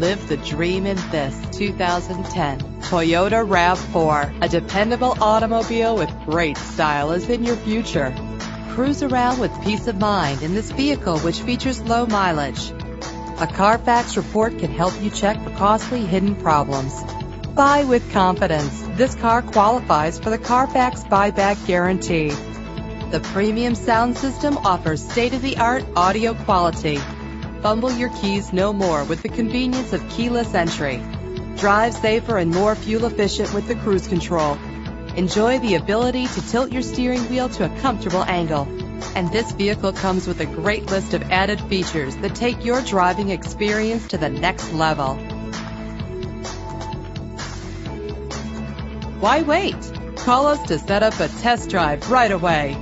Live the dream in this 2010 Toyota RAV4. A dependable automobile with great style is in your future. Cruise around with peace of mind in this vehicle which features low mileage. A Carfax report can help you check for costly hidden problems. Buy with confidence. This car qualifies for the Carfax buyback guarantee. The premium sound system offers state-of-the-art audio quality. Fumble your keys no more with the convenience of keyless entry. Drive safer and more fuel efficient with the cruise control. Enjoy the ability to tilt your steering wheel to a comfortable angle. And this vehicle comes with a great list of added features that take your driving experience to the next level. Why wait? Call us to set up a test drive right away.